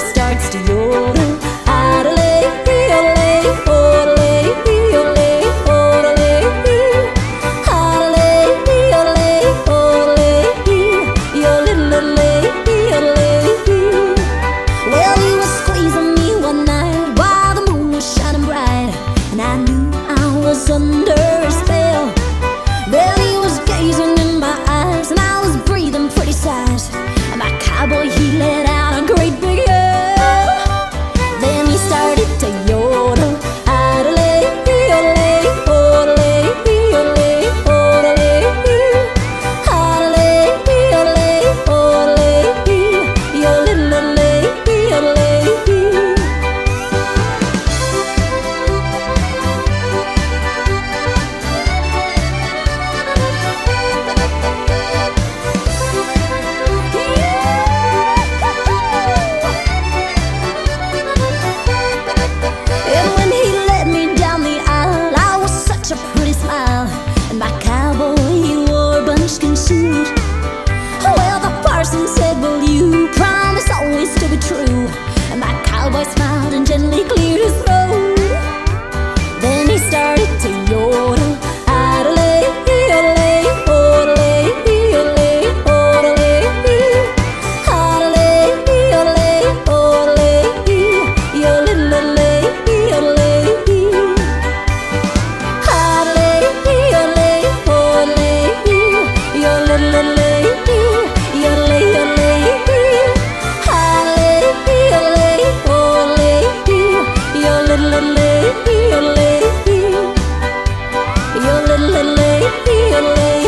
starts to yodel. Well, the parson said, Will you and live.